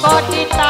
forty thousand.